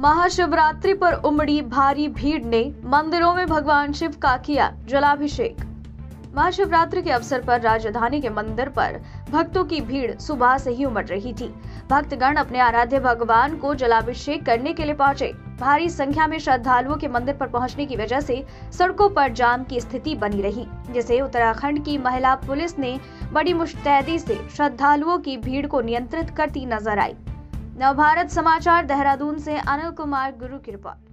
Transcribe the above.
महाशिवरात्रि पर उमड़ी भारी भीड़ ने मंदिरों में भगवान शिव का किया जलाभिषेक। महाशिवरात्रि के अवसर पर राजधानी के मंदिर पर भक्तों की भीड़ सुबह से ही उमड़ रही थी। भक्तगण अपने आराध्य भगवान को जलाभिषेक करने के लिए पहुँचे। भारी संख्या में श्रद्धालुओं के मंदिर पर पहुँचने की वजह से सड़कों पर जाम की स्थिति बनी रही, जिसे उत्तराखंड की महिला पुलिस ने बड़ी मुस्तैदी से श्रद्धालुओं की भीड़ को नियंत्रित करती नज़र आई। नवभारत समाचार देहरादून से अनिल कुमार गुरु की रिपोर्ट।